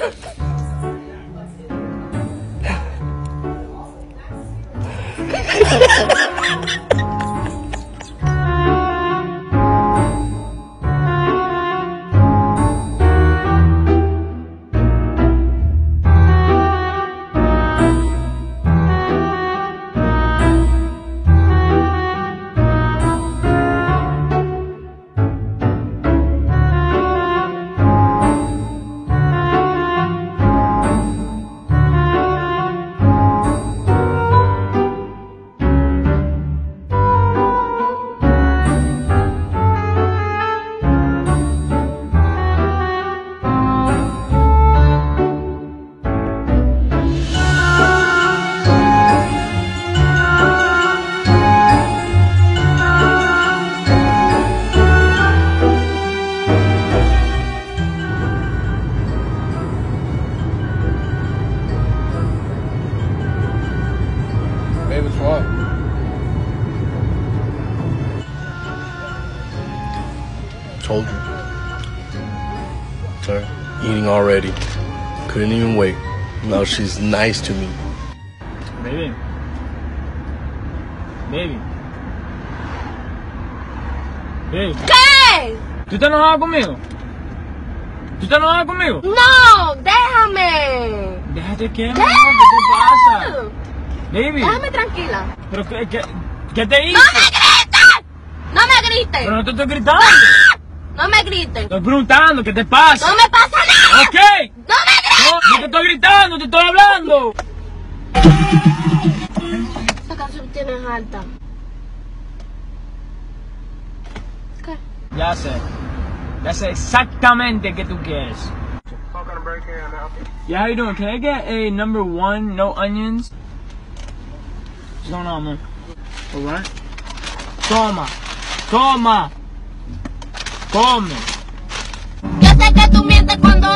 Ha ha ha! David Schwab. Told you. Sorry. Eating already. Couldn't even wait. Now she's nice to me. Maybe. Baby. Baby. ¿Qué? ¿Tú te enojado conmigo? ¿Tú te enojado conmigo? No, déjame. Déjate que ¿Qué? ¿Qué te pasa? Baby. Déjame tranquila. ¿Pero qué, qué, qué te ¡No hice? me grites! ¡No me grites! Pero no te estoy gritando. ¡No me grites! Estoy preguntando, ¿qué te pasa? ¡No me pasa nada! ¿Ok? ¡No me grites! No, no te estoy gritando, te estoy hablando. Esta canción tienes alta. ¿Qué? Ya sé. Ya sé exactamente qué tú quieres. Yeah, how you doing? Can I get a number one, no onions? What's going on, man? Alright. Toma. Toma. Come. Yo sé que tú mientes cuando